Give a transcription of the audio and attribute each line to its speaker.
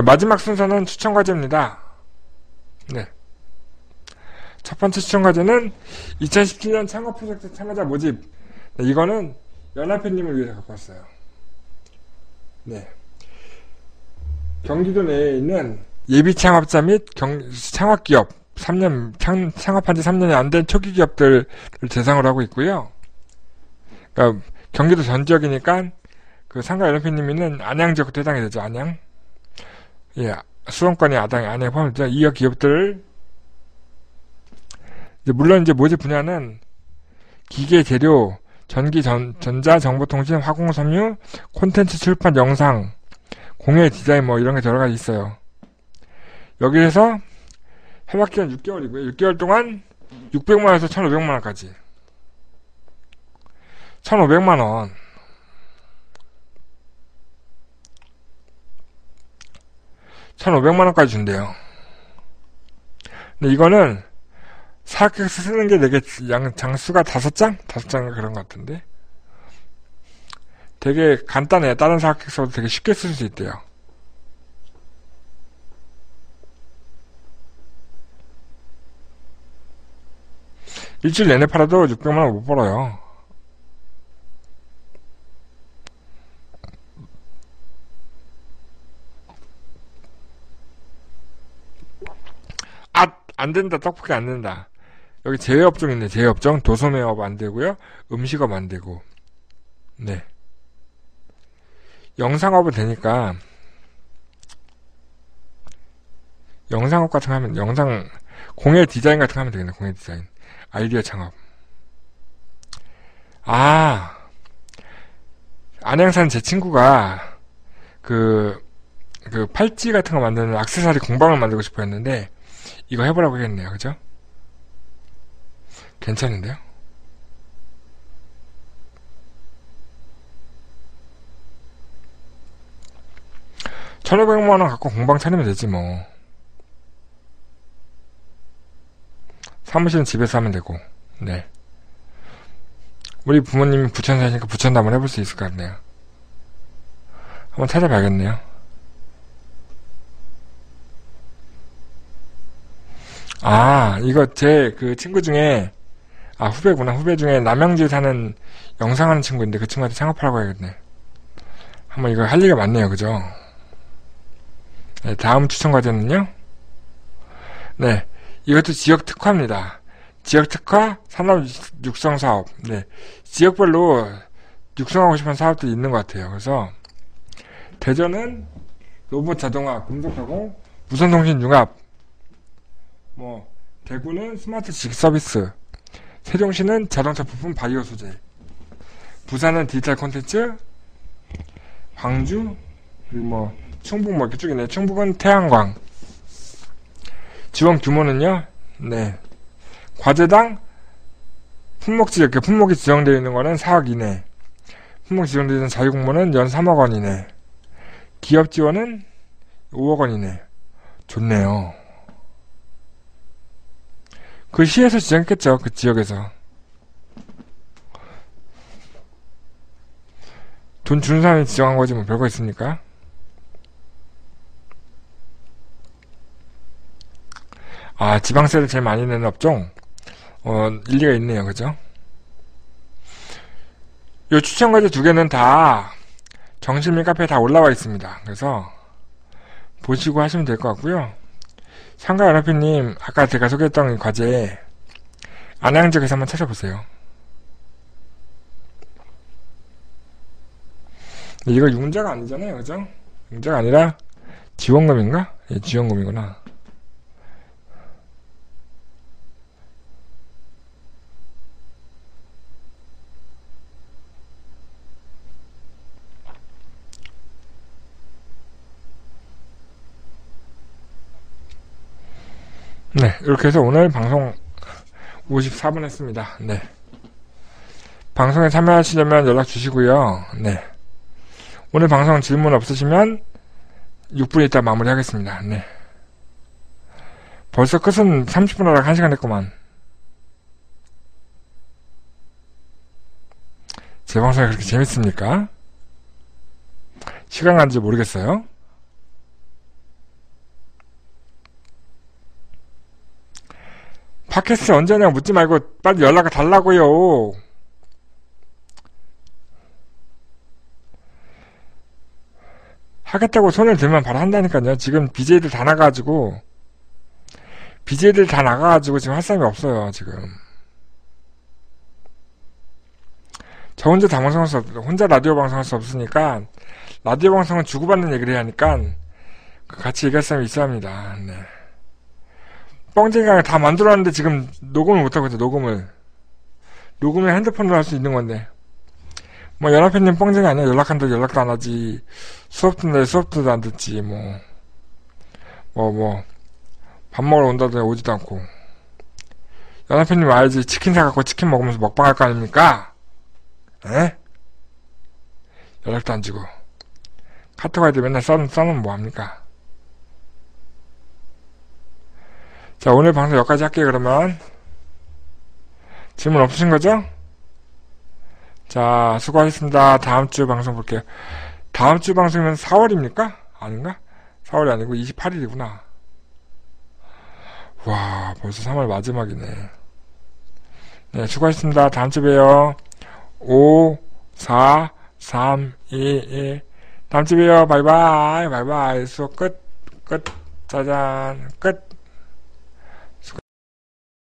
Speaker 1: 네, 마지막 순서는 추천 과제입니다. 네. 첫 번째 추천 과제는 2017년 창업 프로젝트 참여자 모집. 네, 이거는 연합회님을 위해서 갖고 왔어요. 네. 경기도 내에 있는 예비 창업자 및 경, 창업기업 3년 창, 창업한 지 3년이 안 된 초기 기업들을 대상으로 하고 있고요. 그러니까 경기도 전 지역이니까 그 상가 연합회님이는 안양 지역부터 해당이 되죠. 안양. 예, 수원권이 아당 안에 포함되죠. 이 기업들을 이제 물론 이제 모집 분야는 기계 재료, 전기 전, 전자 정보통신 화공 섬유 콘텐츠 출판 영상 공예 디자인 뭐 이런 게 여러 가지 있어요. 여기에서 해박 기간 6개월이고요. 6개월 동안 600만 원에서 1,500만 원까지. 1,500만 원. 1,500만원까지 준대요. 근데 이거는 사학객서 쓰는 게 되게 양, 장수가 다섯 장? 다섯 장 그런 것 같은데. 되게 간단해. 다른 사학객서도 되게 쉽게 쓸 수 있대요. 일주일 내내 팔아도 600만원 못 벌어요. 아, 안 된다. 떡볶이 안 된다. 여기 제외업종 있네. 제외업종. 도소매업 안 되고요. 음식업 안 되고. 네. 영상업은 되니까 영상업 같은 거 하면 영상 공예 디자인 같은 거 하면 되겠네. 공예 디자인. 아이디어 창업. 아, 안양 사는 제 친구가 그, 그 팔찌 같은 거 만드는 악세사리 공방을 만들고 싶어 했는데 이거 해보라고 했네요. 그죠? 괜찮은데요? 천오백만원 갖고 공방 차리면 되지 뭐. 사무실은 집에서 하면 되고, 네. 우리 부모님이 부천 사시니까 부천도 한번 해볼 수 있을 것 같네요. 한번 찾아봐야겠네요. 아, 이거 제 그 친구 중에, 아, 후배구나. 후배 중에 남양주 사는 영상하는 친구인데 그 친구한테 창업하라고 해야겠네. 한번 이거 할 얘기가 많네요. 그죠? 네, 다음 추천 과제는요? 네. 이것도 지역 특화입니다. 지역 특화 산업 육성 사업. 네. 지역별로 육성하고 싶은 사업들이 있는 것 같아요. 그래서 대전은 로봇 자동화, 금속가공, 무선통신 융합. 뭐 대구는 스마트 직 서비스. 세종시는 자동차 부품 바이오 소재. 부산은 디지털 콘텐츠. 광주 그리고 뭐 충북 뭐 이렇게 쭉 있네. 충북은 태양광. 지원 규모는요, 네. 과제당 품목지, 이렇게 품목이 지정되어 있는 거는 4억 이내. 품목 지정되어 있는 자유공모는 연 3억 원 이내. 기업 지원은 5억 원 이내. 좋네요. 그 시에서 지정했겠죠, 그 지역에서. 돈 주는 사람이 지정한 거지, 뭐 별거 있습니까? 아, 지방세를 제일 많이 내는 업종? 어, 일리가 있네요. 그죠? 요 추천 과제 두 개는 다 정실민 카페에 다 올라와 있습니다. 그래서 보시고 하시면 될 것 같고요. 상가 연합회님, 아까 제가 소개했던 과제 안양 지역에서 한번 찾아보세요. 이거 융자가 아니잖아요. 그죠? 융자가 아니라 지원금인가? 예, 지원금이구나. 네, 이렇게 해서 오늘 방송 54분 했습니다. 네. 방송에 참여하시려면 연락 주시고요. 네. 오늘 방송 질문 없으시면 6분 있다 마무리 하겠습니다. 네. 벌써 끝은 30분 하라 1시간 됐구만. 제 방송이 그렇게 재밌습니까? 시간 가는지 모르겠어요. 팟캐스트 언제 하냐고 묻지 말고 빨리 연락을 달라고요. 하겠다고 손을 들면 바로 한다니까요. 지금 BJ들 다 나가가지고 BJ들 다 나가가지고 지금 할 사람이 없어요. 지금 저 혼자 다 방송할 수 없, 혼자 라디오 방송할 수 없으니까 라디오 방송은 주고받는 얘기를 해야 하니까 그 같이 얘기할 사람이 있어야 합니다. 네. 뻥쟁이가 다 만들었는데 지금 녹음을 못하고 있어 녹음을. 녹음을 핸드폰으로 할 수 있는 건데. 뭐 연합회님 뻥쟁이 아니야? 연락한다 연락도 안 하지. 수업 듣는데 수업도 안 듣지 뭐. 뭐 뭐. 밥 먹으러 온다더니 오지도 않고. 연합회님 알지? 치킨 사갖고 치킨 먹으면서 먹방 할 거 아닙니까? 에? 연락도 안 주고. 카톡 아이디 맨날 써, 써놓으면 뭐합니까 자 오늘 방송 여기까지 할게요 그러면 질문 없으신 거죠? 자, 수고하셨습니다. 다음 주 방송 볼게요. 다음 주 방송이면 4월입니까? 아닌가? 4월이 아니고 28일이구나. 와, 벌써 3월 마지막이네. 네, 수고하셨습니다. 다음 주 봬요. 5, 4, 3, 2, 1. 다음 주 봬요. 바이바이. 바이바이. 수업 끝. 끝. 짜잔. 끝.